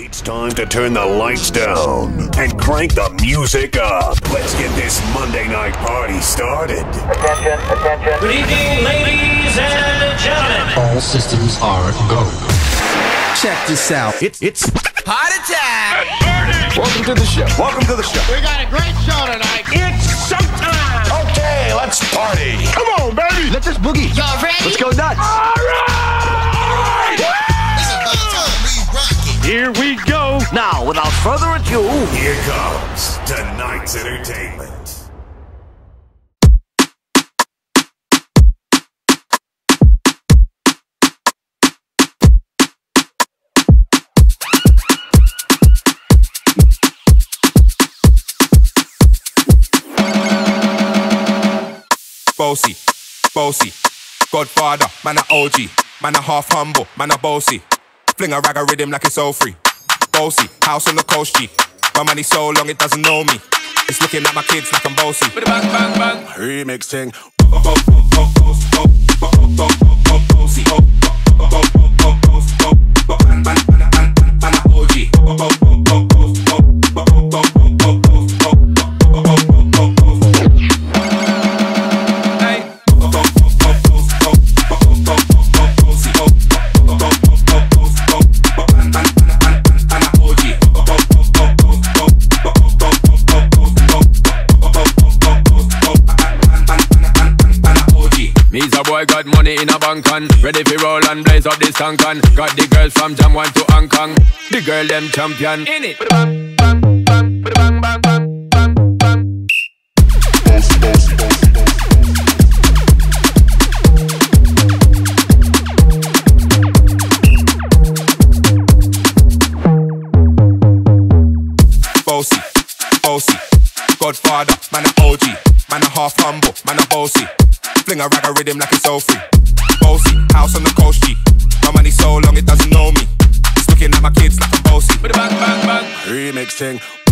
It's time to turn the lights down and crank the music up. Let's get this Monday night party started. Attention, attention. Good evening, ladies and gentlemen. All systems are go. Check this out. It's it's Heart attack! welcome to the show. Welcome to the show. We got a great show tonight. It's showtime. Okay, let's party. Come on, baby. Let's just boogie. Y'all ready? Let's go nuts. Here further ado, Here comes tonight's entertainment. Boasty, boasty, Godfather, man a OG, man a half humble, man a boasty. Fling a rag a rhythm like it's all free. Boasty, house on the coast G. My money so long it doesn't know me. It's looking at my kids like I'm boasty. Bang bang bang, remix thing. Oh, oh, oh, Me's a boy got money in a bank and ready for roll and blaze up this tank and got the girls from Jam 1 to Hong Kong. The girl them champion in it. Bang, bang, bang, bang, bang, bang, bang, bang. Boasty, boasty, Godfather, man a OG, man a half humble, man a boasty. Fling a rag a rhythm like it's all free. Boasty, house on the coast G. My money so long it doesn't know me. It's looking at my kids like I'm boasty. Remix thing.